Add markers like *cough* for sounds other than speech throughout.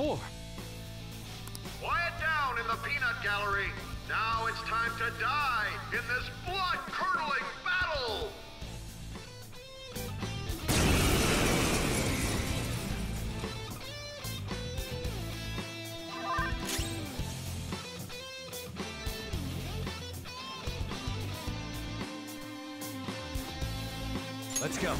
before. Quiet down in the peanut gallery. Now it's time to die in this blood-curdling battle! Let's go.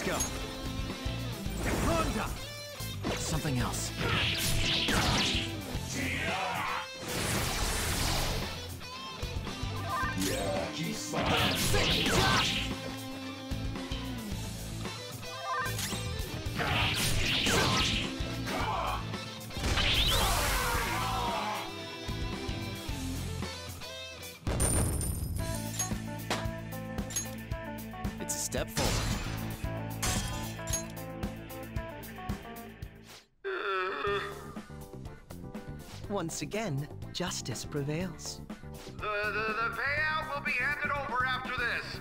Let's go. Once again, justice prevails. The, the, the payout will be handed over after this.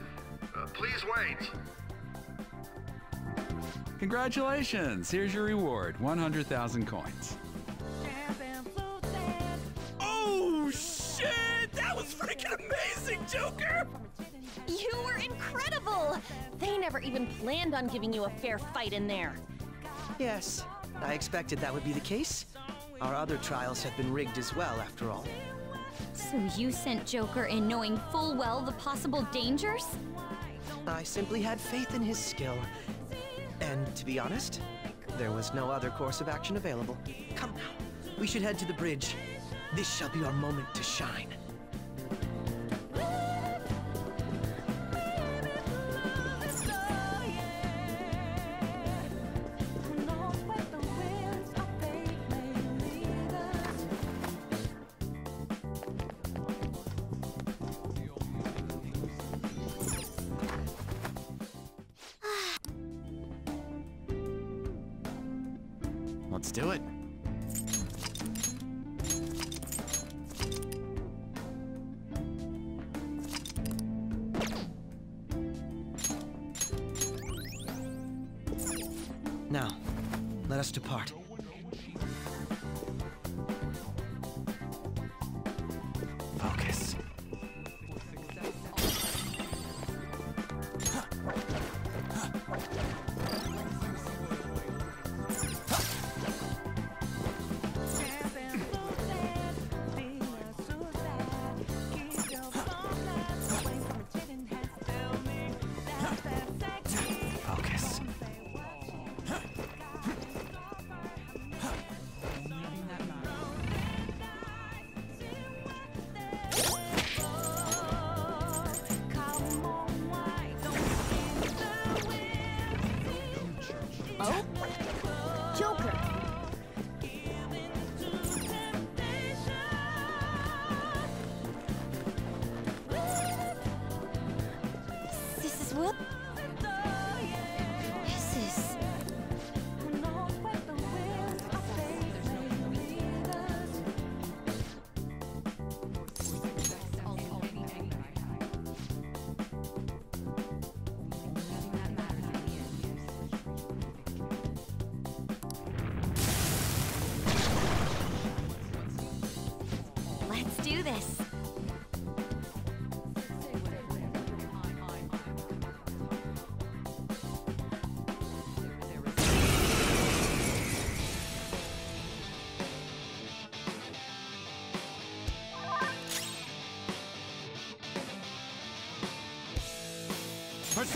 Uh, please wait. Congratulations! Here's your reward 100,000 coins. Oh, shit! That was freaking amazing, Joker! You were incredible! They never even planned on giving you a fair fight in there. Yes, I expected that would be the case. Our other trials have been rigged as well, after all. So you sent Joker in knowing full well the possible dangers? I simply had faith in his skill. And to be honest, there was no other course of action available. Come now, we should head to the bridge. This shall be our moment to shine.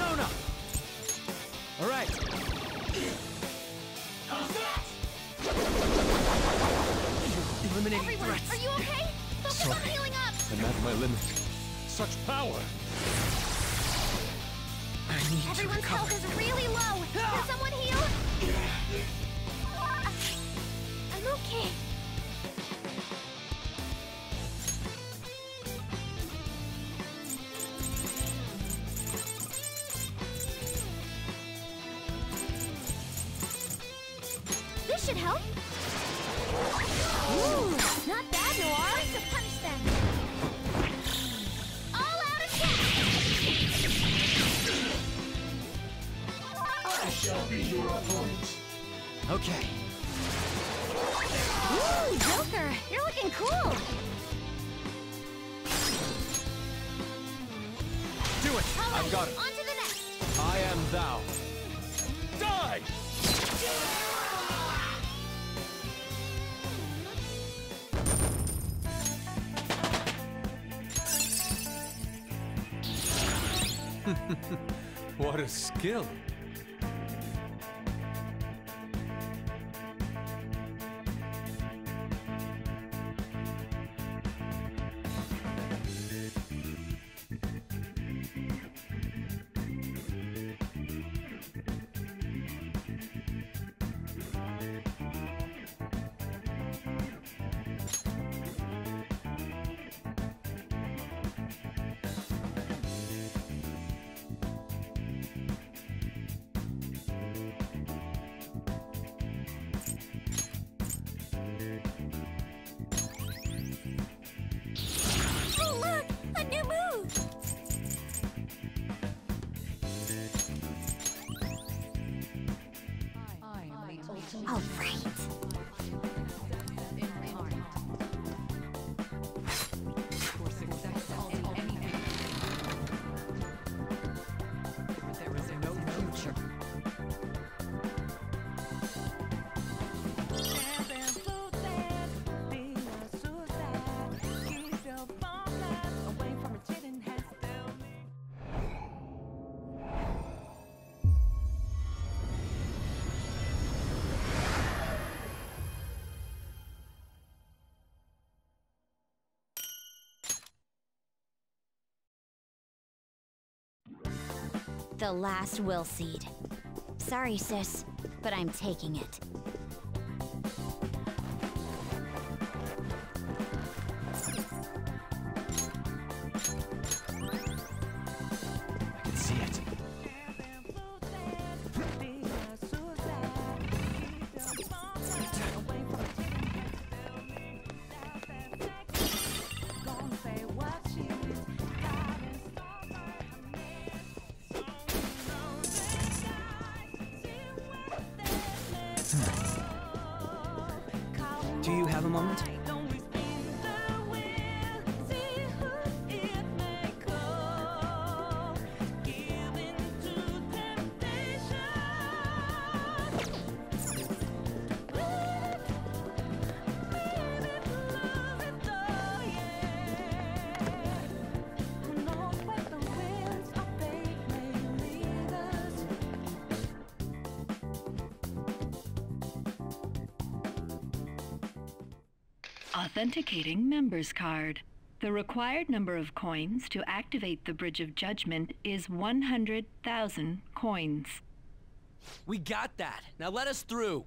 Persona! Alright. Eliminating Everyone, threats. are you okay? Focus on healing up. I'm at my limit. Such power! I need to Everyone's recover. health is really low. *laughs* what a skill. The last will seed. Sorry, sis, but I'm taking it. Do you have a moment? Authenticating member's card. The required number of coins to activate the Bridge of Judgment is 100,000 coins. We got that. Now let us through.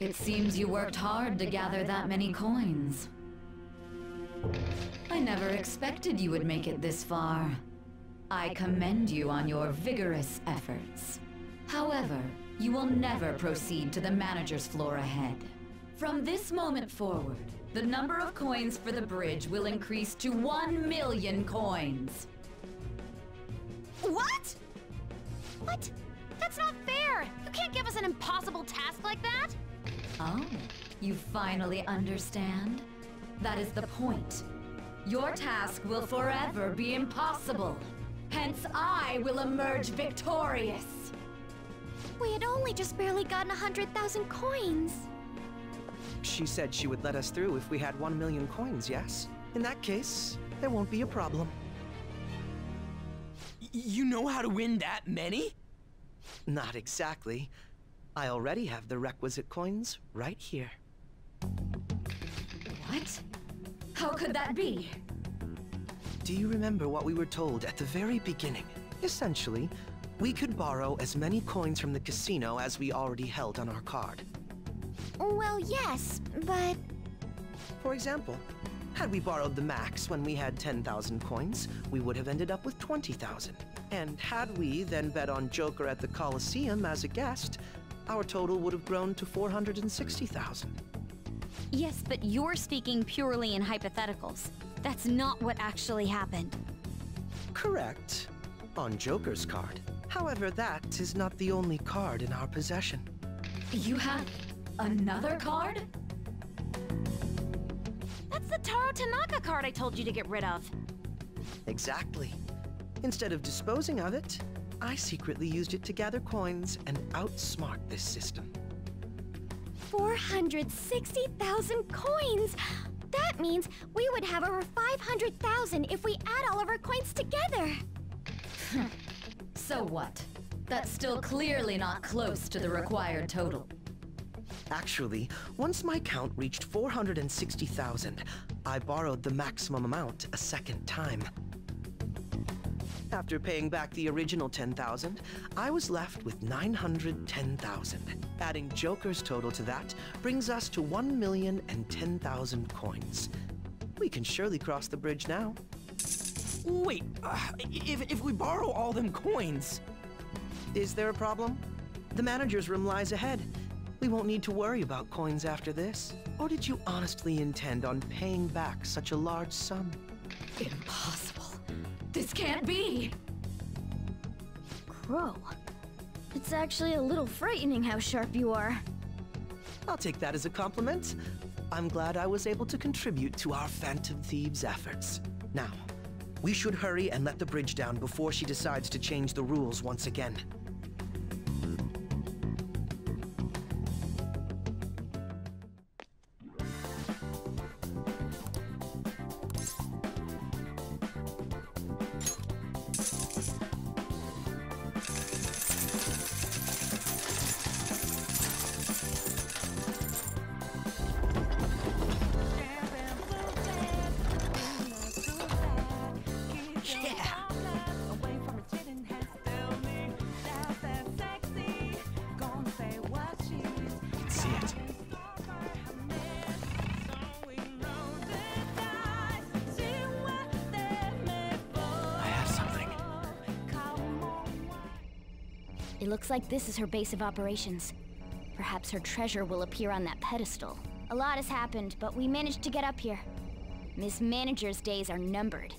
It seems you worked hard to gather that many coins. I never expected you would make it this far. I commend you on your vigorous efforts. However, you will never proceed to the manager's floor ahead. From this moment forward, the number of coins for the bridge will increase to 1 million coins. What? What? That's not fair! You can't give us an impossible task like that! Oh, you finally understand? That is the point. Your task will forever be impossible. Hence, I will emerge victorious. We had only just barely gotten a hundred thousand coins. She said she would let us through if we had one million coins, yes? In that case, there won't be a problem. Y- you know how to win that many? Not exactly. I already have the requisite coins right here. What? How could that be? Do you remember what we were told at the very beginning? Essentially, we could borrow as many coins from the casino as we already held on our card. Well, yes, but For example, had we borrowed the max when we had 10,000 coins, we would have ended up with 20,000. And had we then bet on Joker at the Coliseum as a guest, our total would have grown to 460,000. Yes, but you're speaking purely in hypotheticals. That's not what actually happened. Correct. On Joker's card. However, that is not the only card in our possession. You have another card? that's the Taro Tanaka card I told you to get rid of. Exactly. Instead of disposing of it, I secretly used it to gather coins and outsmart this system. 460,000 coins! That means we would have over 500,000 if we add all of our coins together! *laughs* So what? That's still clearly not close to the required total. Actually, once my count reached 460,000, I borrowed the maximum amount a second time. After paying back the original 10,000, I was left with 910,000. Adding Joker's total to that brings us to 1,010,000 coins. We can surely cross the bridge now. Wait, uh, if, if we borrow all them coins... Is there a problem? The manager's room lies ahead. We won't need to worry about coins after this. Or did you honestly intend on paying back such a large sum? Impossible. This can't be! Crow. It's actually a little frightening how sharp you are. I'll take that as a compliment. I'm glad I was able to contribute to our Phantom Thieves' efforts. Now, we should hurry and let the bridge down before she decides to change the rules once again. It looks like this is her base of operations. Perhaps her treasure will appear on that pedestal. A lot has happened, but we managed to get up here. Miss Manager's days are numbered.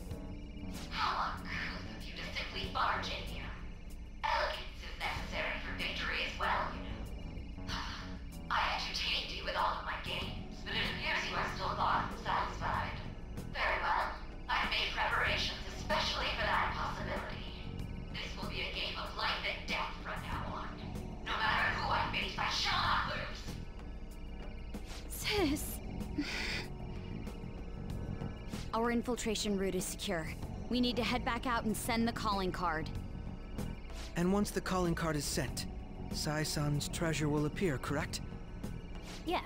How uncouth of you to simply barge in infiltration route is secure. We need to head back out and send the calling card. And once the calling card is sent, Sae-san's treasure will appear, correct? Yeah.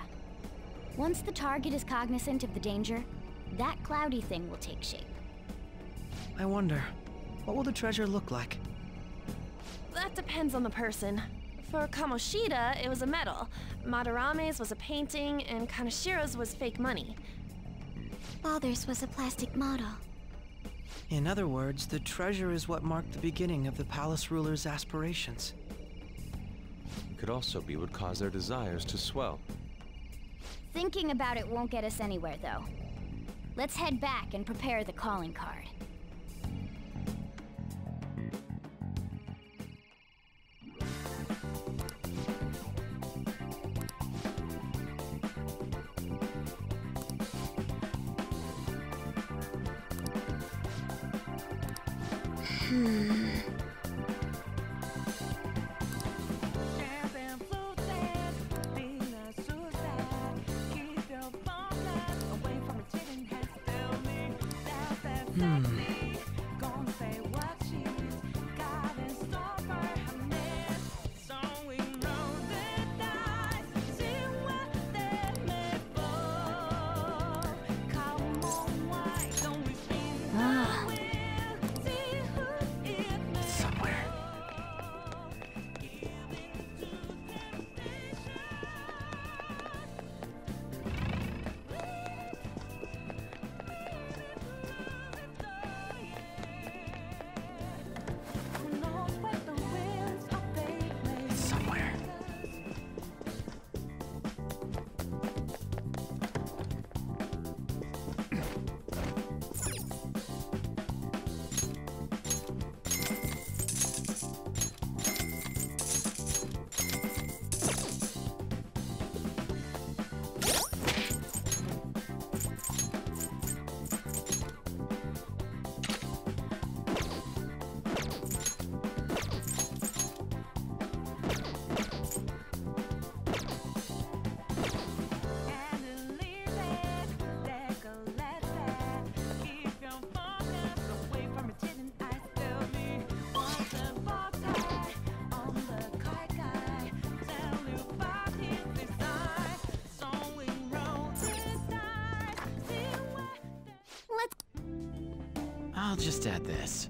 Once the target is cognizant of the danger, that cloudy thing will take shape. I wonder, what will the treasure look like? That depends on the person. For Kamoshida, it was a medal. Madarame's was a painting, and Kaneshiro's was fake money. Father's was a plastic model. In other words, the treasure is what marked the beginning of the palace ruler's aspirations. It could also be what caused their desires to swell. Thinking about it won't get us anywhere, though. Let's head back and prepare the calling card. Hmm. I'll just add this.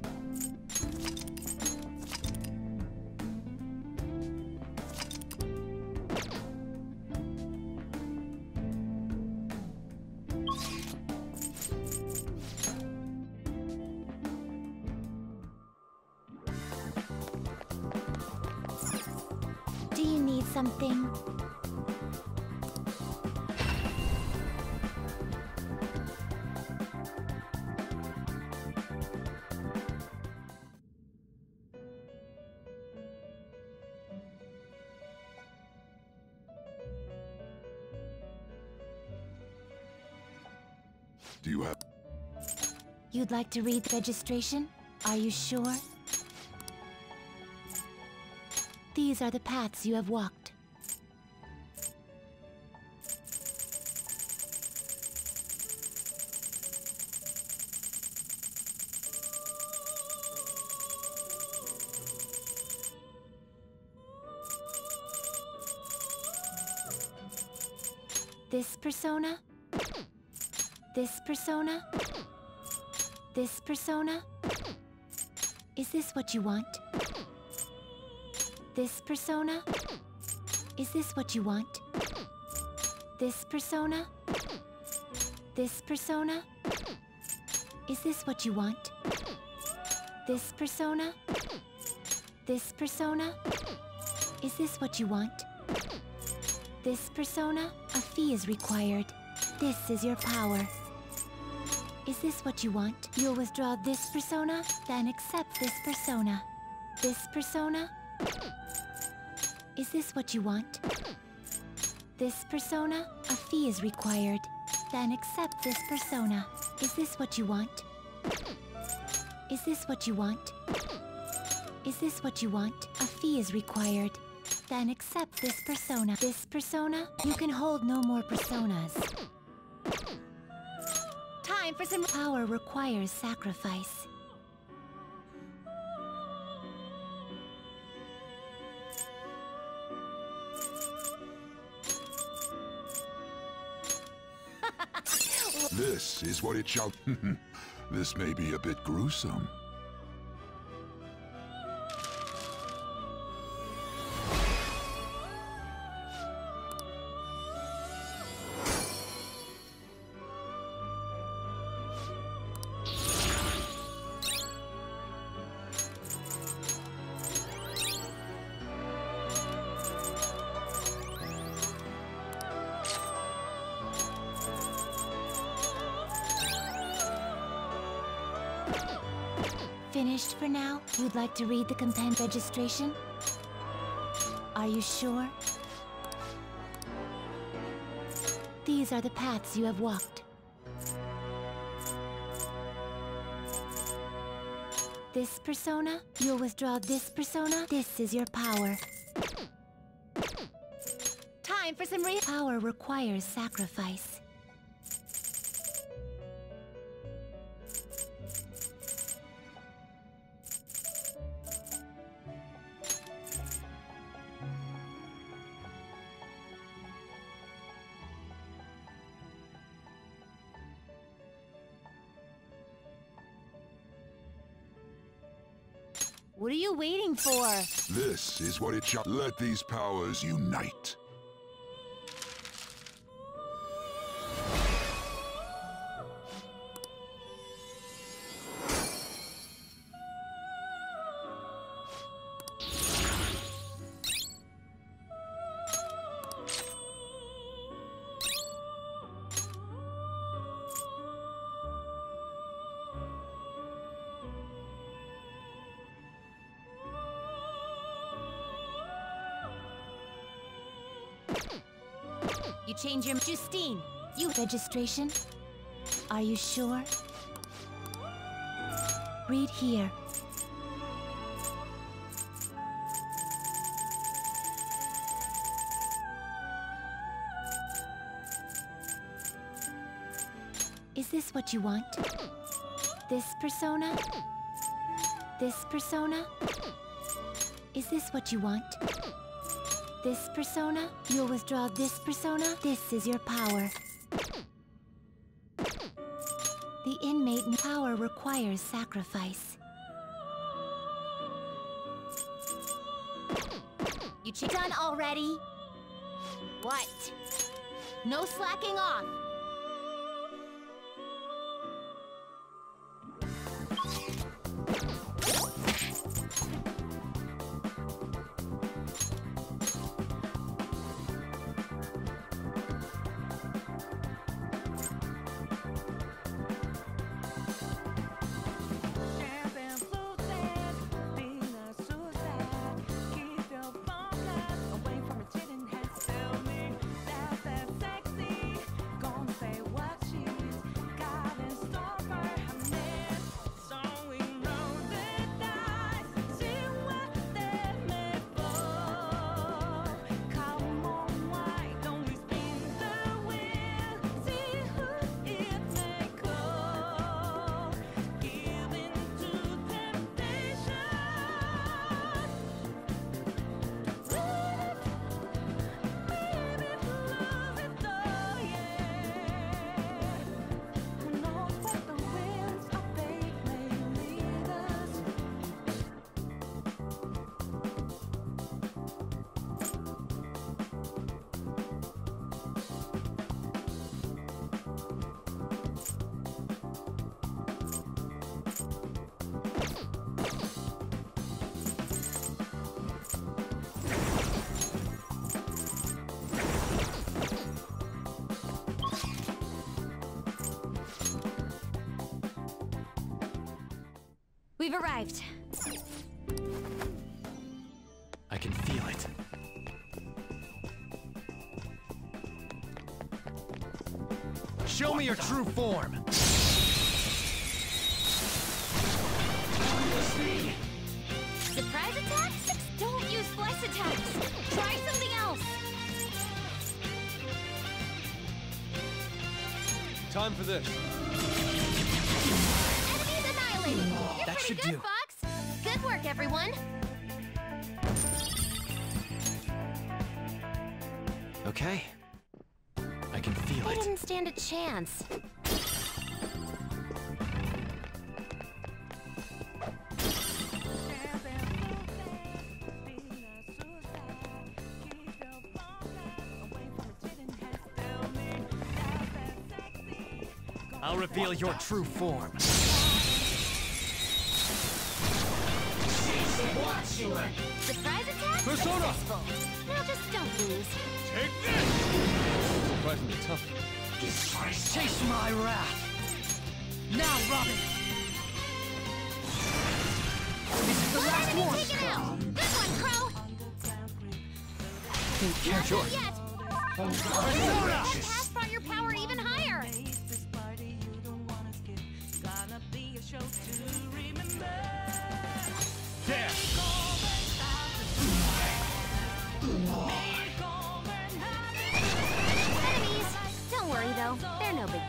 Do you need something? You'd like to read the registration? Are you sure? These are the paths you have walked. This persona? This persona? This persona? Is this what you want? This persona? Is this what you want? This persona? This persona? Is this what you want? This persona? This persona? Is this what you want? This persona? A fee is required. This is your power. Is this what you want? You'll withdraw this persona, then accept this persona. This persona? Is this what you want? This persona? A fee is required. Then accept this persona. Is this what you want? Is this what you want? Is this what you want? A fee is required. Then accept this persona. This persona? You can hold no more personas. Time for some power requires sacrifice. *laughs* This is what it shall... *laughs* this may be a bit gruesome. For now? You'd like to read the compend registration? Are you sure? These are the paths you have walked. This persona, you'll withdraw this persona. This is your power. Time for some re- Power requires sacrifice. Waiting for? This is what it shall. Let these powers unite. You change your Justine. You registration? Are you sure? Read here. Is this what you want? This persona? This persona? Is this what you want? This persona? You'll withdraw this persona? This is your power. The inmate in power requires sacrifice. You done already? What? No slacking off. We've arrived. I can feel it. Show me your true form. Surprise attacks? Don't use flesh attacks. Try something else. Time for this. Enemies annihilated. You're That pretty should good, do. Fox. Good work, everyone. Okay. I can feel They it. didn't stand a chance. I'll reveal your true form. Sure. Surprise attack? Persona! Now just don't lose. Take this! Surprisingly tough. Disgrace. Chase my wrath! Now, Robin! This is the Let last one! Good one, Crow! Can't catch yours. Persona!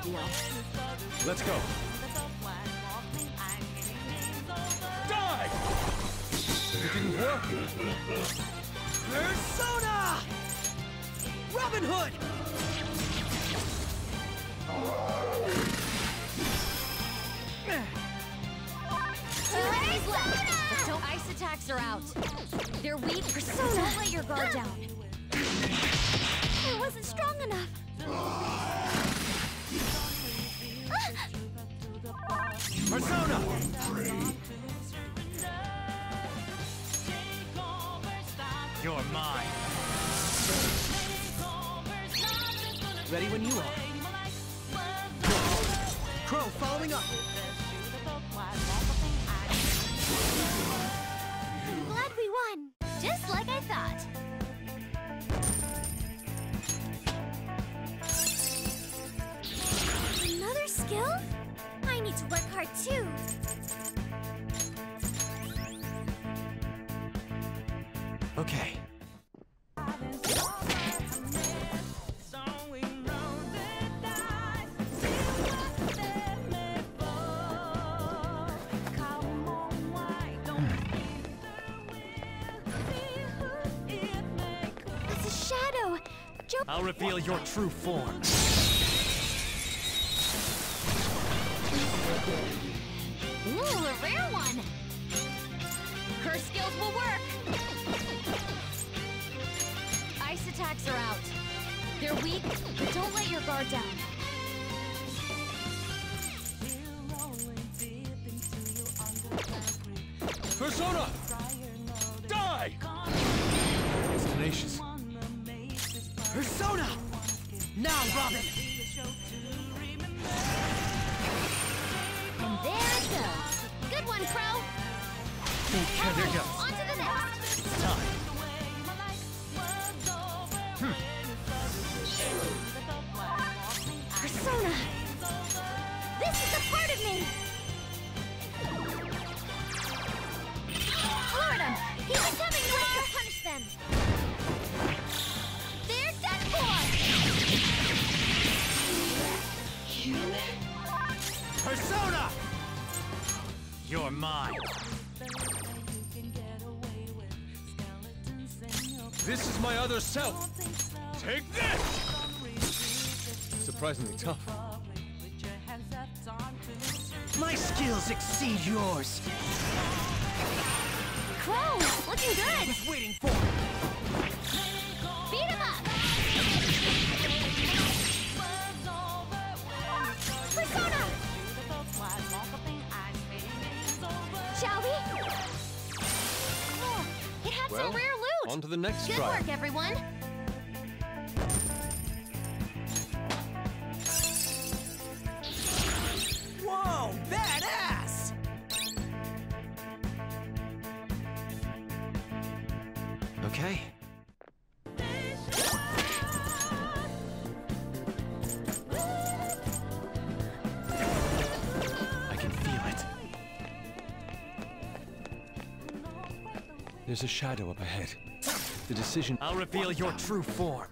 Deal. Let's go. Die! It didn't work. Persona! Robin Hood! Enemies left! So ice attacks are out. They're weak, Persona! Don't let your guard down. I wasn't strong enough. Persona! You're mine. Ready when you are. Crow following up. Reveal your true form. Ooh, a rare one. Her skills will work. Ice attacks are out. They're weak, but don't let your guard down. Is my other self. Take this! Surprisingly tough. My skills exceed yours. Crow, looking good. Waiting for Beat him up. Persona. Shall we? Oh, it had Well, some rare loot. on to the next one. Good work, everyone. Whoa, badass! Okay. I can feel it. There's a shadow up ahead. The decision. I'll reveal your true form.